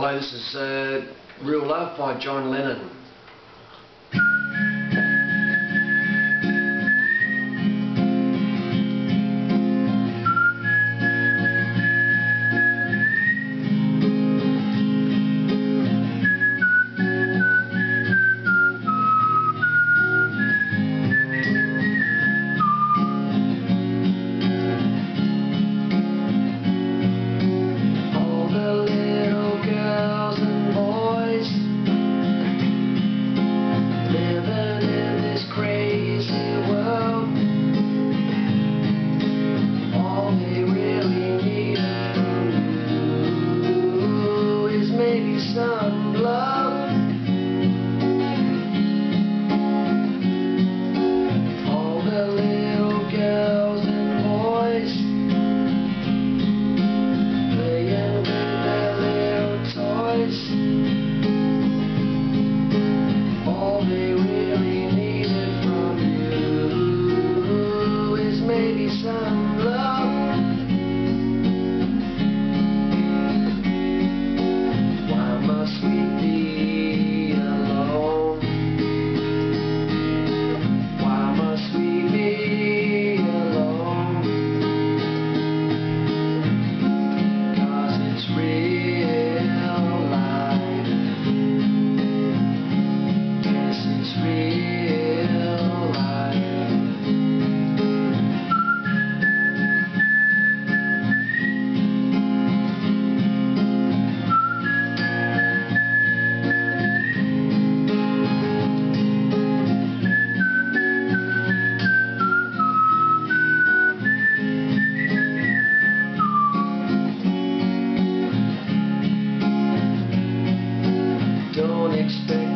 Hello, this is uh, Real Love by John Lennon. next.